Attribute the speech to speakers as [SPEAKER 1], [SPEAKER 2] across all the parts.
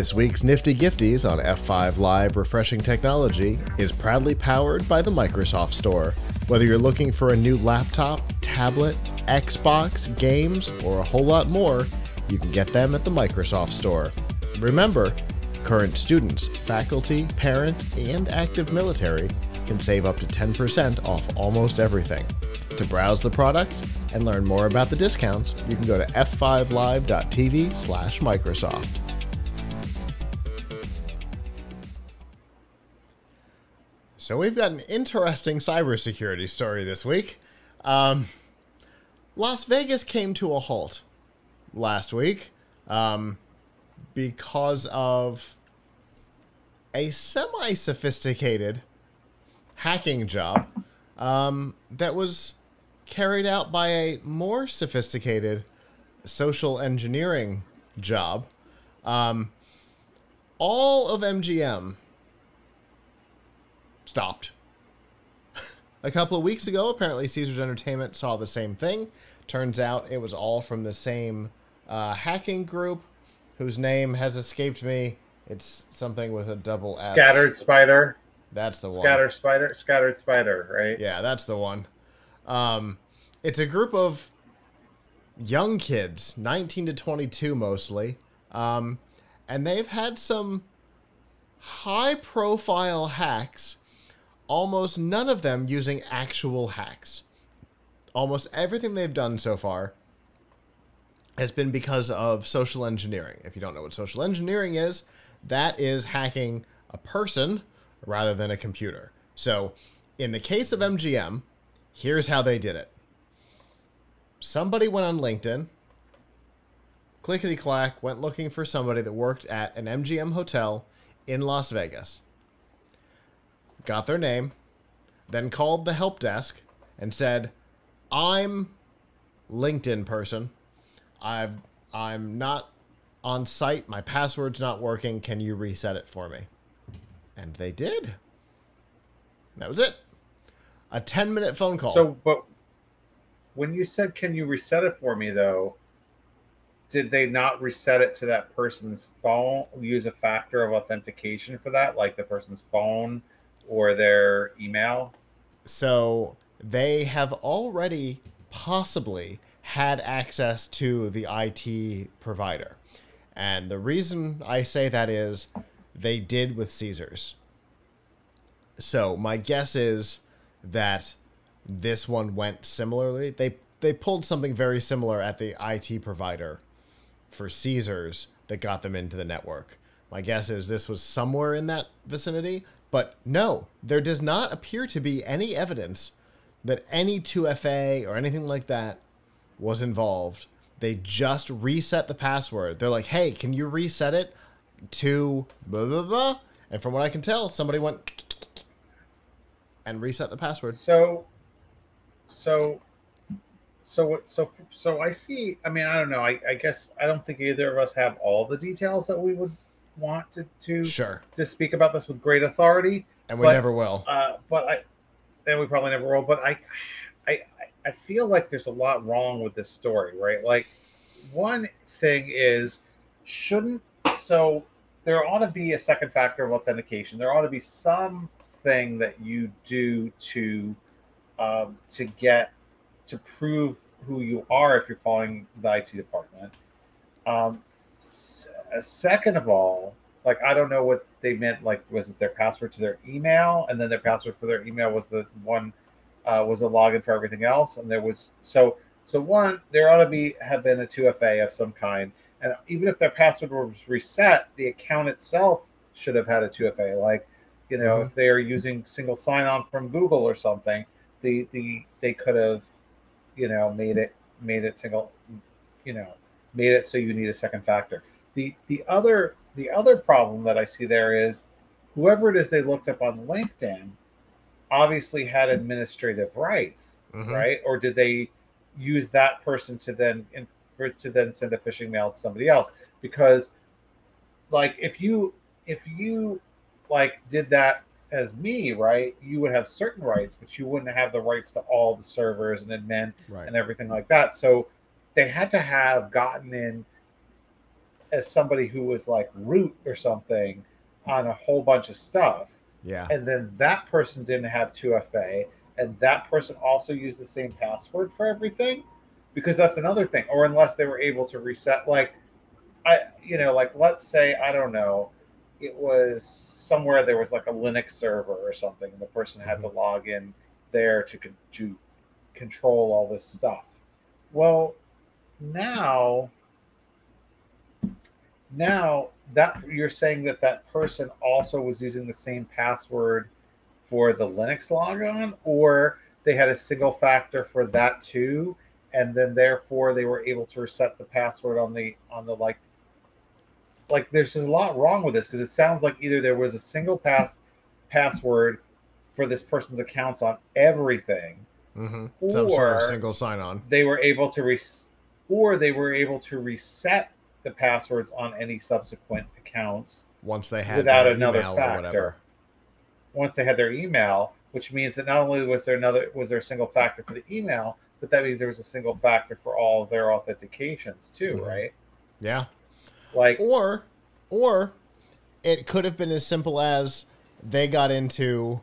[SPEAKER 1] This week's Nifty Gifties on F5 Live Refreshing Technology is proudly powered by the Microsoft Store. Whether you're looking for a new laptop, tablet, Xbox, games, or a whole lot more, you can get them at the Microsoft Store. Remember, current students, faculty, parents, and active military can save up to 10% off almost everything. To browse the products and learn more about the discounts, you can go to f5live.tv So we've got an interesting cybersecurity story this week. Um, Las Vegas came to a halt last week um, because of a semi-sophisticated hacking job um, that was carried out by a more sophisticated social engineering job. Um, all of MGM stopped. a couple of weeks ago, apparently Caesars Entertainment saw the same thing. Turns out it was all from the same uh, hacking group whose name has escaped me. It's something with a double S.
[SPEAKER 2] Scattered Spider.
[SPEAKER 1] That's the one.
[SPEAKER 2] Scattered Spider. Scattered Spider, right?
[SPEAKER 1] Yeah, that's the one. Um, it's a group of young kids, 19 to 22 mostly. Um, and they've had some high profile hacks, almost none of them using actual hacks. Almost everything they've done so far has been because of social engineering. If you don't know what social engineering is, that is hacking a person rather than a computer. So, in the case of MGM, here's how they did it. Somebody went on LinkedIn, clickety clack, went looking for somebody that worked at an MGM hotel in Las Vegas. Got their name, then called the help desk and said, "I'm LinkedIn person. I've I'm not on site. My password's not working. Can you reset it for me?" And they did. That was it. A 10 minute phone call.
[SPEAKER 2] So, but when you said, "Can you reset it for me?" Though, did they not reset it to that person's phone? Use a factor of authentication for that, like the person's phone or their email?
[SPEAKER 1] So they have already possibly had access to the IT provider. And the reason I say that is they did with Caesars. So my guess is that this one went similarly. They they pulled something very similar at the IT provider for Caesars that got them into the network. My guess is this was somewhere in that vicinity, but no, there does not appear to be any evidence that any 2FA or anything like that was involved. They just reset the password. They're like, hey, can you reset it to blah, blah, blah? And from what I can tell, somebody went and reset the password.
[SPEAKER 2] So, so, so, so, so I see. I mean, I don't know. I, I guess I don't think either of us have all the details that we would want to to
[SPEAKER 1] Sure.
[SPEAKER 2] to speak about this with great authority.
[SPEAKER 1] And we
[SPEAKER 2] But-
[SPEAKER 1] never will.
[SPEAKER 2] Uh, but I, and we probably never will. But I, I, I feel like there's a lot wrong with this story, right? Like, one thing is, shouldn't so there ought to be a second factor of authentication. There ought to be something that you do to, um, to get to prove who you are if you're calling the IT department. Um, second of all, like I don't know what they meant. Like, was it their password to their email, and then their password for their email was the one uh, was a login for everything else, and there was so so one there ought to be have been a two FA of some kind, and even if their password was reset, the account itself should have had a two FA. Like, you know,
[SPEAKER 1] Mhm.
[SPEAKER 2] if they are using single sign on from Google or something, the the they could have, you know, made it made it single, you know, made it so you need a second factor. The the other the other problem that I see there is whoever it is they looked up on LinkedIn obviously had administrative rights,
[SPEAKER 1] Mhm.
[SPEAKER 2] right? Or did they use that person to then in, for to then send a phishing mail to somebody else? Because like if you if you like did that as me, right, you would have certain rights, but you wouldn't have the rights to all the servers and admin
[SPEAKER 1] Right.
[SPEAKER 2] and everything like that. So they had to have gotten in as somebody who was like root or something on a whole bunch of stuff.
[SPEAKER 1] Yeah.
[SPEAKER 2] And then that person didn't have 2FA, and that person also used the same password for everything, because that's another thing. Or unless they were able to reset, like, I, you know, like let's say I don't know, it was somewhere there was like a Linux server or something, and the person had to mm-hmm. log in there to con- to control all this stuff. Well, now now that you're saying that that person also was using the same password for the Linux logon, or they had a single factor for that too, and then therefore they were able to reset the password on the on the like like there's just a lot wrong with this because it sounds like either there was a single pass password for this person's accounts on everything
[SPEAKER 1] Mm-hmm. Some sort of
[SPEAKER 2] Or-
[SPEAKER 1] single sign on.
[SPEAKER 2] they were able to res- or they were able to reset the passwords on any subsequent accounts
[SPEAKER 1] Once they had
[SPEAKER 2] without
[SPEAKER 1] their
[SPEAKER 2] another
[SPEAKER 1] email or
[SPEAKER 2] factor.
[SPEAKER 1] whatever.
[SPEAKER 2] once they had their email which means that not only was there another was there a single factor for the email but that means there was a single factor for all of their authentications too
[SPEAKER 1] Mhm.
[SPEAKER 2] right
[SPEAKER 1] Yeah.
[SPEAKER 2] like
[SPEAKER 1] Or, or it could have been as simple as they got into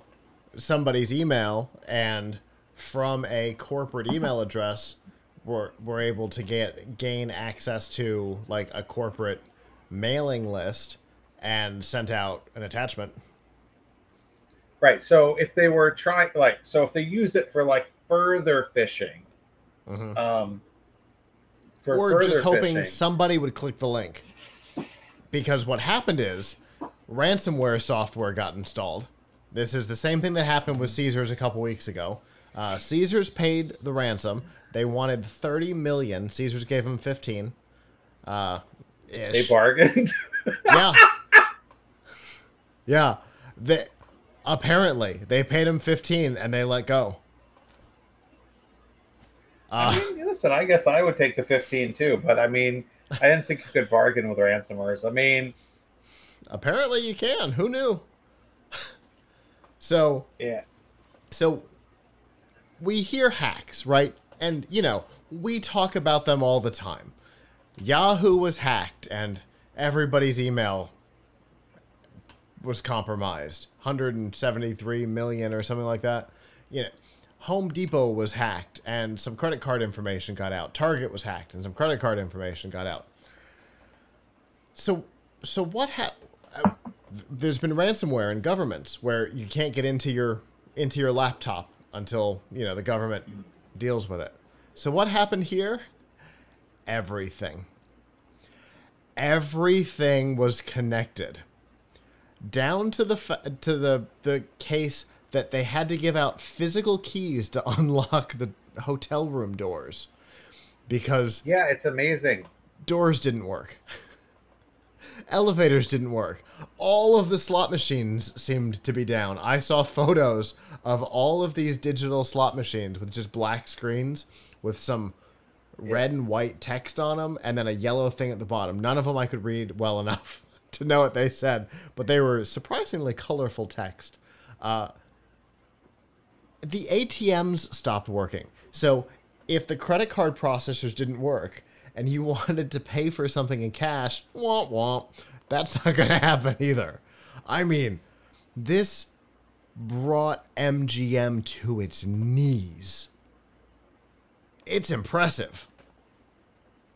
[SPEAKER 1] somebody's email and from a corporate email address were were able to get gain access to like a corporate mailing list and sent out an attachment.
[SPEAKER 2] right so if they were trying like so if they used it for like further phishing
[SPEAKER 1] hmm
[SPEAKER 2] um for
[SPEAKER 1] or just hoping
[SPEAKER 2] phishing,
[SPEAKER 1] somebody would click the link. Because what happened is ransomware software got installed. This is the same thing that happened with Caesars a couple weeks ago. Uh, Caesars paid the ransom. They wanted 30 million. Caesars gave them 15. Uh,
[SPEAKER 2] they bargained
[SPEAKER 1] yeah. Yeah. They, apparently, they paid him 15 and they let go. Uh,
[SPEAKER 2] I mean, listen, I guess I would take the 15 too, but I mean, I didn't think you could bargain with ransomers. I mean,
[SPEAKER 1] apparently you can. Who knew? so,
[SPEAKER 2] yeah,
[SPEAKER 1] so we hear hacks, right? And you know, we talk about them all the time. Yahoo was hacked and everybody's email was compromised. 173 million or something like that. You know, Home Depot was hacked and some credit card information got out. Target was hacked and some credit card information got out. So so what happened? Uh, there's been ransomware in governments where you can't get into your into your laptop until you know the government deals with it. So what happened here? Everything. Everything was connected down to the to the the case that they had to give out physical keys to unlock the hotel room doors because
[SPEAKER 2] yeah, it's amazing.
[SPEAKER 1] doors didn't work. Elevators didn't work. All of the slot machines seemed to be down. I saw photos of all of these digital slot machines with just black screens with some red and white text on them and then a yellow thing at the bottom. None of them I could read well enough to know what they said, but they were surprisingly colorful text. Uh, the ATMs stopped working. So if the credit card processors didn't work and you wanted to pay for something in cash, womp womp, that's not going to happen either. I mean, this brought MGM to its knees. It's impressive.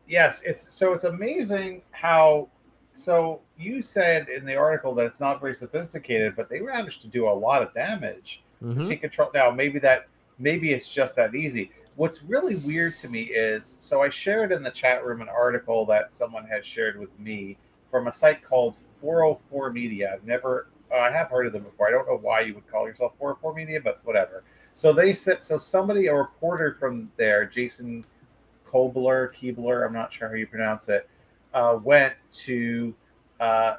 [SPEAKER 2] Yes, it's so it's amazing how. So you said in the article that it's not very sophisticated, but they managed to do a lot of damage.
[SPEAKER 1] Mhm.
[SPEAKER 2] Take control now. Maybe that maybe it's just that easy. What's really weird to me is so I shared in the chat room an article that someone had shared with me from a site called 404 Media. I've never uh, I have heard of them before. I don't know why you would call yourself 404 Media, but whatever. So they said so somebody a reporter from there, Jason Koebler, Keebler, I'm not sure how you pronounce it, uh, went to uh,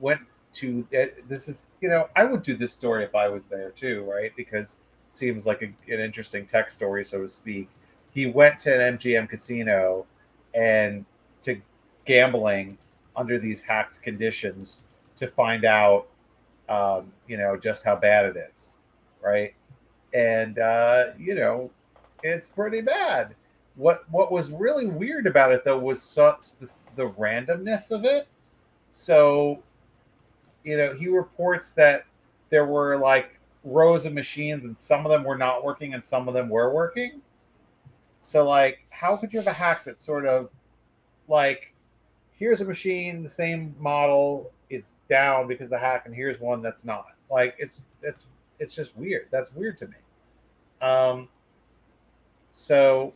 [SPEAKER 2] went to uh, this is you know I would do this story if I was there too, right? Because seems like a, an interesting tech story, so to speak. He went to an MGM casino and to gambling under these hacked conditions to find out, um, you know, just how bad it is, right? And uh, you know, it's pretty bad. what what was really weird about it though was so, the, the randomness of it. So, you know, he reports that there were like rows of machines and some of them were not working and some of them were working. So like how could you have a hack that sort of like here's a machine the same model is down because the hack and here's one that's not. Like it's it's it's just weird. That's weird to me. Um so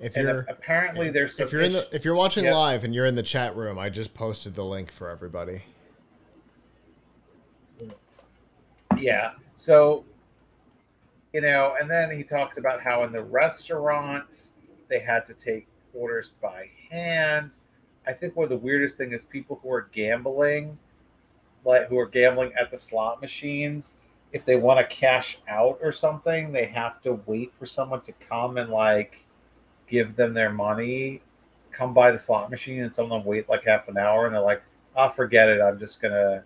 [SPEAKER 1] If you're
[SPEAKER 2] apparently there's some
[SPEAKER 1] if you're in the if you're watching
[SPEAKER 2] Yeah.
[SPEAKER 1] live and you're in the chat room, I just posted the link for everybody.
[SPEAKER 2] Yeah. So, you know, and then he talks about how in the restaurants they had to take orders by hand. I think one of the weirdest thing is people who are gambling, like who are gambling at the slot machines, if they want to cash out or something, they have to wait for someone to come and like give them their money, come by the slot machine, and some of them wait like half an hour, and they're like, "Ah, forget it. I'm just gonna,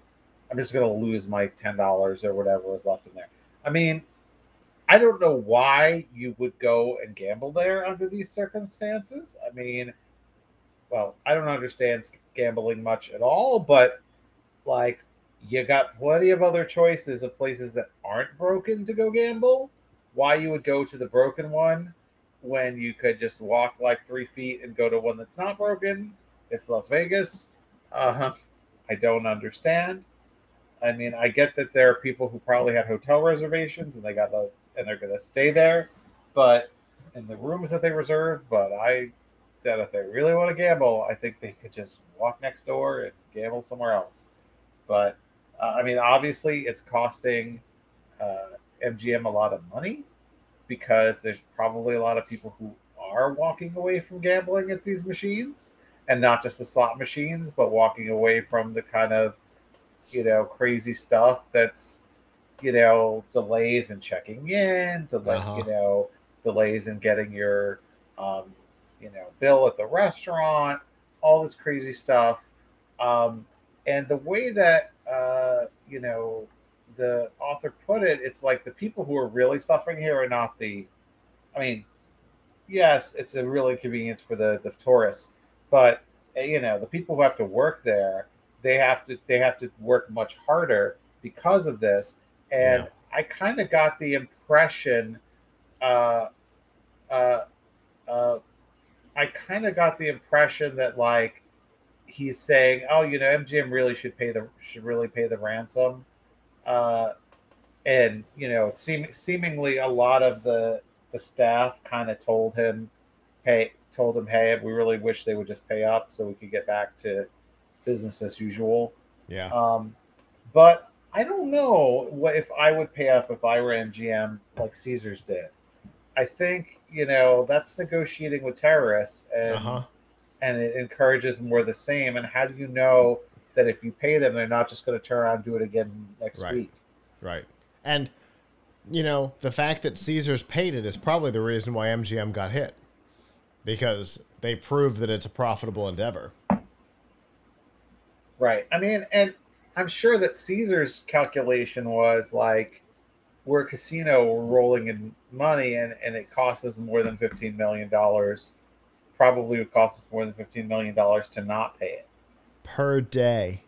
[SPEAKER 2] I'm just gonna lose my ten dollars or whatever was left in there." I mean, I don't know why you would go and gamble there under these circumstances. I mean, well, I don't understand gambling much at all, but like you got plenty of other choices of places that aren't broken to go gamble. Why you would go to the broken one when you could just walk like three feet and go to one that's not broken? It's Las Vegas. Uh, huh. I don't understand. I mean, I get that there are people who probably had hotel reservations and they got the and they're going to stay there, but in the rooms that they reserved. But I that if they really want to gamble, I think they could just walk next door and gamble somewhere else. But uh, I mean, obviously, it's costing uh, MGM a lot of money because there's probably a lot of people who are walking away from gambling at these machines, and not just the slot machines, but walking away from the kind of you know crazy stuff that's you know delays in checking in, delay
[SPEAKER 1] Uh-huh.
[SPEAKER 2] you know delays in getting your um, you know bill at the restaurant, all this crazy stuff. Um, and the way that uh, you know the author put it, it's like the people who are really suffering here are not the. I mean, yes, it's a real inconvenience for the the tourists, but uh, you know the people who have to work there, they have to they have to work much harder because of this. And
[SPEAKER 1] Yeah.
[SPEAKER 2] I kind of got the impression, uh, uh, uh, I kind of got the impression that like he's saying, "Oh, you know, MGM really should pay the should really pay the ransom," uh, and you know, seem, seemingly a lot of the the staff kind of told him, "Hey, told him, hey, we really wish they would just pay up so we could get back to business as usual."
[SPEAKER 1] Yeah.
[SPEAKER 2] Um, but I don't know what if I would pay up if I were MGM like Caesars did. I think you know that's negotiating with terrorists, and
[SPEAKER 1] Uh huh.
[SPEAKER 2] and it encourages more the same. And how do you know that if you pay them, they're not just going to turn around and do it again next
[SPEAKER 1] Right.
[SPEAKER 2] week?
[SPEAKER 1] Right. And you know, the fact that Caesars paid it is probably the reason why MGM got hit. Because they proved that it's a profitable endeavor.
[SPEAKER 2] Right. I mean, and I'm sure that Caesar's calculation was like we're a casino, we're rolling in money, and, and it costs us more than $15 million. Probably would cost us more than $15 million to not pay it.
[SPEAKER 1] Per day.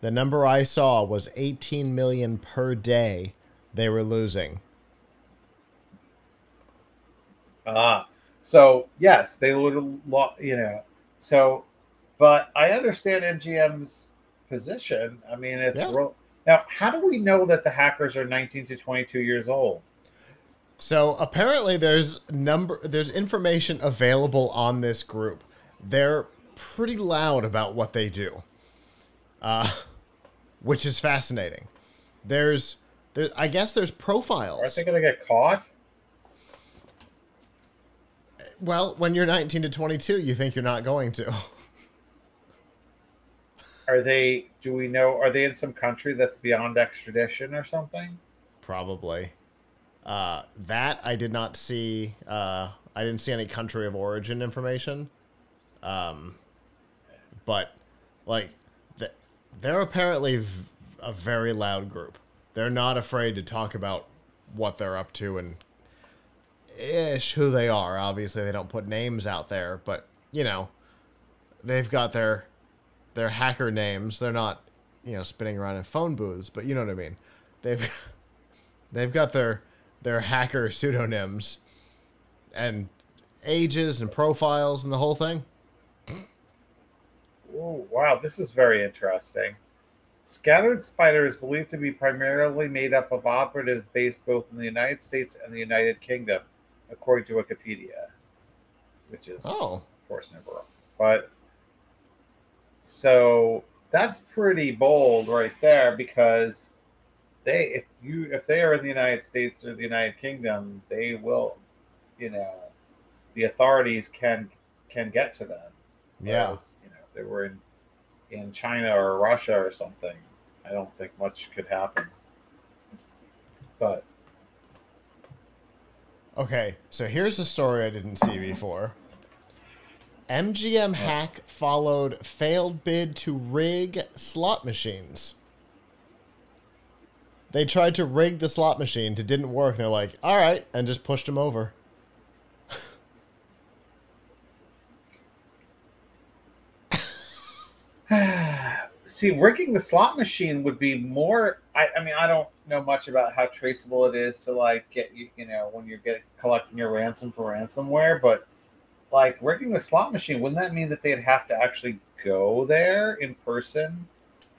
[SPEAKER 1] The number I saw was 18 million per day they were losing.
[SPEAKER 2] Ah, so yes, they would you know. So, but I understand MGM's position. I mean, it's
[SPEAKER 1] Yeah.
[SPEAKER 2] ro- now. How do we know that the hackers are 19 to 22 years old?
[SPEAKER 1] So apparently there's number there's information available on this group. They're pretty loud about what they do. Uh which is fascinating. There's there I guess there's profiles.
[SPEAKER 2] Aren't they going to get caught?
[SPEAKER 1] Well, when you're 19 to 22, you think you're not going to.
[SPEAKER 2] Are they? Do we know? Are they in some country that's beyond extradition or something?
[SPEAKER 1] Probably. Uh, that I did not see. Uh, I didn't see any country of origin information. Um, but like, th- they're apparently v- a very loud group. They're not afraid to talk about what they're up to, and ish who they are. Obviously, they don't put names out there, but you know, they've got their their hacker names. They're not, you know, spinning around in phone booths, but you know what I mean. They've they've got their their hacker pseudonyms and ages and profiles and the whole thing.
[SPEAKER 2] Oh, wow, this is very interesting. Scattered Spider is believed to be primarily made up of operatives based both in the United States and the United Kingdom, according to Wikipedia, which is,
[SPEAKER 1] Oh,
[SPEAKER 2] of course, never wrong. But so that's pretty bold right there because they, if you, if they are in the United States or the United Kingdom, they will, you know, the authorities can can get to them.
[SPEAKER 1] yeah.
[SPEAKER 2] Whereas, you know, if they were in in China or Russia or something, I don't think much could happen. But
[SPEAKER 1] Okay, so here's a story I didn't see before. MGM hack followed failed bid to rig slot machines. They tried to rig the slot machine. It didn't work. They're like, all right, and just pushed them over.
[SPEAKER 2] see, rigging the slot machine would be more. I, I mean, I don't know much about how traceable it is to like get you, you know, when you're getting collecting your ransom for ransomware, but like rigging the slot machine, wouldn't that mean that they'd have to actually go there in person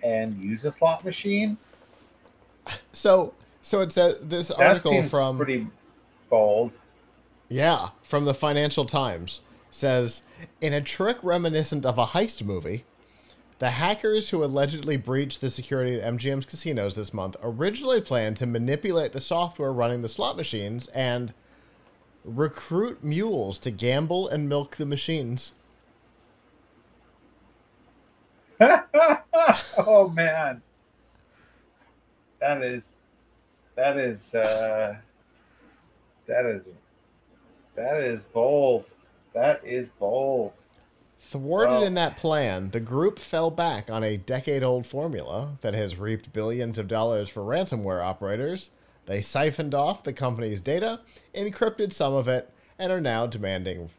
[SPEAKER 2] and use a slot machine?
[SPEAKER 1] So, so it says this
[SPEAKER 2] That
[SPEAKER 1] article from
[SPEAKER 2] pretty bold.
[SPEAKER 1] Yeah, from the Financial Times says in a trick reminiscent of a heist movie, the hackers who allegedly breached the security at MGM's casinos this month originally planned to manipulate the software running the slot machines and recruit mules to gamble and milk the machines.
[SPEAKER 2] oh man, that is that is uh, that is that is bold. That is bold.
[SPEAKER 1] Thwarted in that plan, the group fell back on a decade old formula that has reaped billions of dollars for ransomware operators. They siphoned off the company's data, encrypted some of it, and are now demanding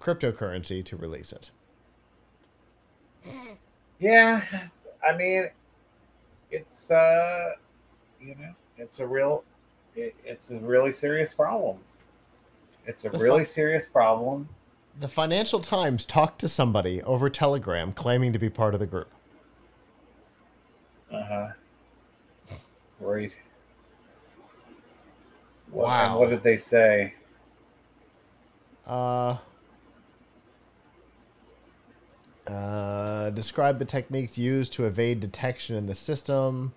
[SPEAKER 1] cryptocurrency to release it.
[SPEAKER 2] Yeah, I mean, it's uh, you know, it's a real, it, it's a really serious problem. It's a
[SPEAKER 1] The
[SPEAKER 2] really serious problem.
[SPEAKER 1] The Financial Times talked to somebody over Telegram claiming to be part of the group.
[SPEAKER 2] Uh huh. Right.
[SPEAKER 1] Wow.
[SPEAKER 2] And what did they say?
[SPEAKER 1] Uh, uh, describe the techniques used to evade detection in the system.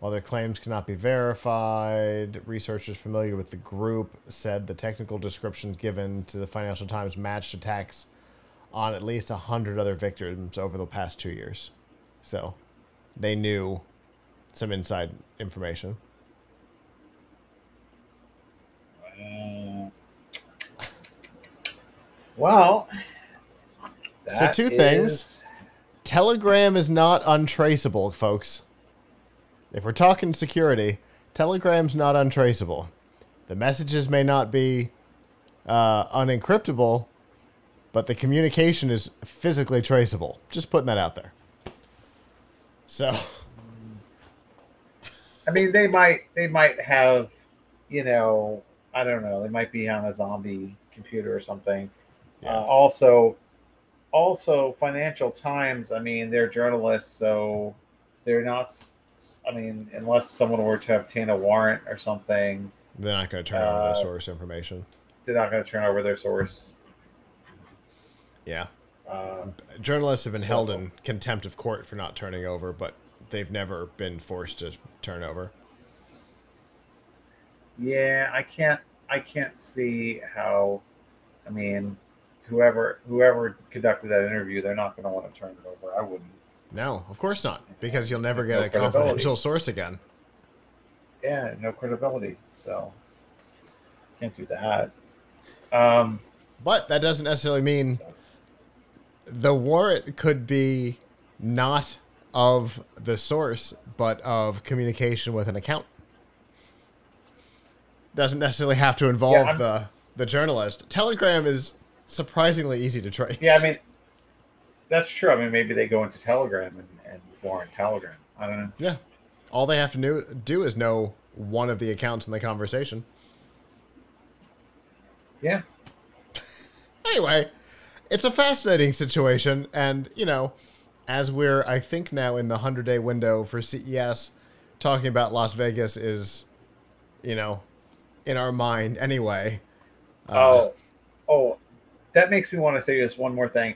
[SPEAKER 1] While their claims cannot be verified, researchers familiar with the group said the technical descriptions given to the Financial Times matched attacks on at least 100 other victims over the past two years. So they knew some inside information.
[SPEAKER 2] Well,
[SPEAKER 1] So two things. Telegram is not untraceable, folks. If we're talking security, Telegram's not untraceable. The messages may not be uh, unencryptable, but the communication is physically traceable. Just putting that out there. So,
[SPEAKER 2] I mean, they might they might have, you know, I don't know. They might be on a zombie computer or something.
[SPEAKER 1] Yeah.
[SPEAKER 2] Uh, also, also Financial Times. I mean, they're journalists, so they're not. I mean, unless someone were to obtain a warrant or something,
[SPEAKER 1] they're not going to turn over
[SPEAKER 2] Uh,
[SPEAKER 1] the source information.
[SPEAKER 2] they're not going to turn over their source.
[SPEAKER 1] Yeah.
[SPEAKER 2] Uh,
[SPEAKER 1] Journalists have been held in contempt of court for not turning over, but they've never been forced to turn over.
[SPEAKER 2] yeah, I can't. I can't see how. I mean, whoever whoever conducted that interview, they're not going to want to turn it over. I wouldn't.
[SPEAKER 1] No, of course not, because you'll never get
[SPEAKER 2] No
[SPEAKER 1] a confidential source again.
[SPEAKER 2] yeah, no credibility. So can't do that. Um,
[SPEAKER 1] But that doesn't necessarily mean
[SPEAKER 2] so-
[SPEAKER 1] the warrant could be not of the source, but of communication with an account. doesn't necessarily have to involve yeah, the the journalist. Telegram is surprisingly easy to trace.
[SPEAKER 2] Yeah, I mean, that's true. I mean, maybe they go into Telegram and, and warrant Telegram. I don't know.
[SPEAKER 1] Yeah, all they have to know, do is know one of the accounts in the conversation.
[SPEAKER 2] Yeah.
[SPEAKER 1] anyway, it's a fascinating situation, and you know, as we're I think now in the hundred day window for CES, talking about Las Vegas is, you know, in our mind anyway.
[SPEAKER 2] Uh, oh, oh, that makes me want to say just one more thing.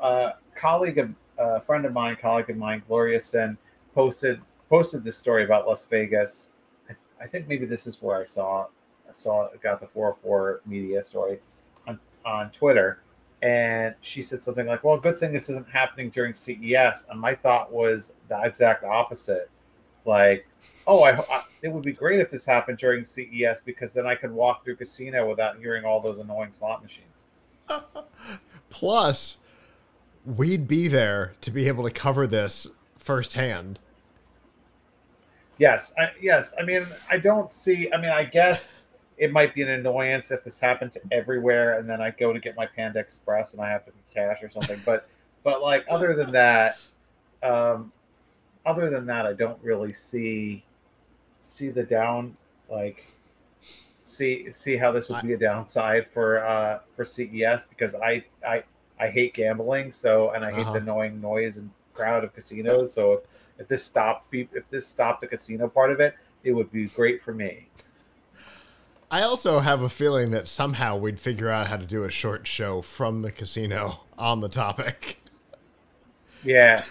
[SPEAKER 2] Uh, colleague of a uh, friend of mine, colleague of mine, Gloria Sen, posted posted this story about Las Vegas. I, I think maybe this is where I saw I saw got the 404 media story on on Twitter, and she said something like, "Well, good thing this isn't happening during CES." And my thought was the exact opposite. Like, oh, I, I, it would be great if this happened during CES because then I could walk through casino without hearing all those annoying slot machines.
[SPEAKER 1] Plus, we'd be there to be able to cover this firsthand.
[SPEAKER 2] Yes, I, yes. I mean, I don't see. I mean, I guess it might be an annoyance if this happened to everywhere, and then I go to get my Panda Express and I have to cash or something. but, but like other than that, um, other than that, I don't really see see the down like see see how this would be a downside for uh for CES because I I I hate gambling so and I hate uh-huh. the annoying noise and crowd of casinos so if, if this stopped if this stopped the casino part of it it would be great for me.
[SPEAKER 1] I also have a feeling that somehow we'd figure out how to do a short show from the casino on the topic.
[SPEAKER 2] Yeah.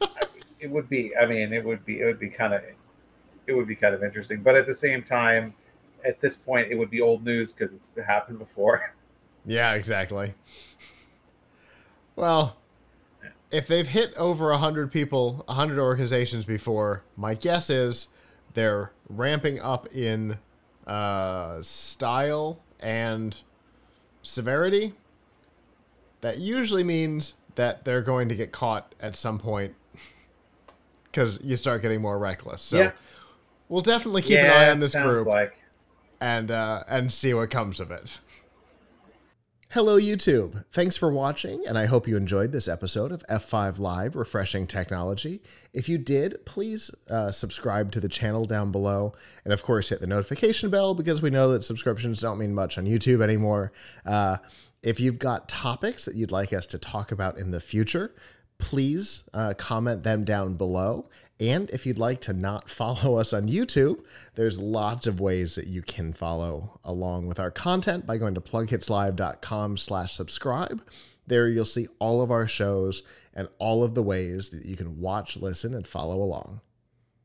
[SPEAKER 2] it would be I mean it would be it would be kind of it would be kind of interesting. But at the same time, at this point, it would be old news because it's happened before.
[SPEAKER 1] Yeah, exactly. Well, if they've hit over 100 people, 100 organizations before, my guess is they're ramping up in uh, style and severity. That usually means that they're going to get caught at some point because you start getting more reckless. So yeah. We'll definitely keep yeah, an eye on this group like. And uh, and see what comes of it. Hello, YouTube. Thanks for watching, and I hope you enjoyed this episode of F5 Live Refreshing Technology. If you did, please uh, subscribe to the channel down below, and of course, hit the notification bell because we know that subscriptions don't mean much on YouTube anymore. Uh, if you've got topics that you'd like us to talk about in the future, please uh, comment them down below. And if you'd like to not follow us on YouTube, there's lots of ways that you can follow along with our content by going to plughitzlive.com slash subscribe. There you'll see all of our shows and all of the ways that you can watch, listen, and follow along.